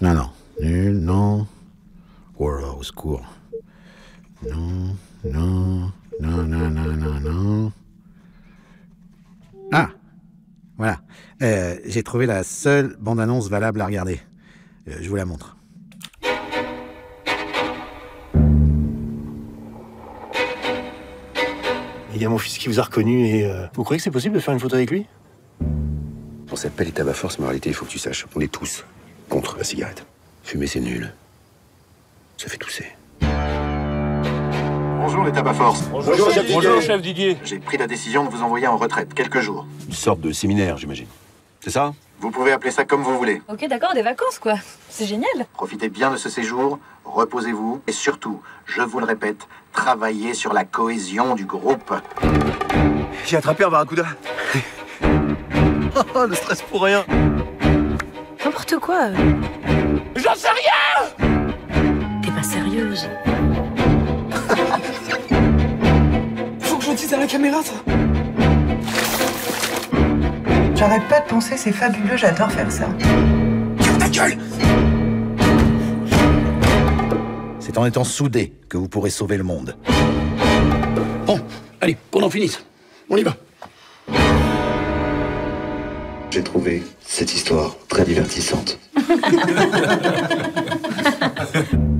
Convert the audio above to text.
Non, non. Nul, non. Oh là, au secours. Non, non, non, non, non, non, non. Ah Voilà. Euh, J'ai trouvé la seule bande-annonce valable à regarder. Euh, je vous la montre. Il y a mon fils qui vous a reconnu et euh, vous croyez que c'est possible de faire une photo avec lui? On s'appelle les tabac force, mais en réalité, il faut que tu saches, on est tous contre la cigarette. Fumer, c'est nul. Ça fait tousser. Bonjour les tabac force. Bonjour, chef Bonjour, chef Didier. J'ai pris la décision de vous envoyer en retraite quelques jours. Une sorte de séminaire, j'imagine. C'est ça? Vous pouvez appeler ça comme vous voulez. Ok, d'accord, des vacances, quoi. C'est génial. Profitez bien de ce séjour, reposez-vous et surtout, je vous le répète, travaillez sur la cohésion du groupe. J'ai attrapé un barracuda. oh, le stress pour rien. N'importe quoi. J'en sais rien T'es pas sérieuse. Faut que je dise à la caméra ça. J'arrête pas de penser, c'est fabuleux, j'adore faire ça. C'est en étant soudés que vous pourrez sauver le monde. Bon, allez, qu'on en finisse. On y va. J'ai trouvé cette histoire très divertissante.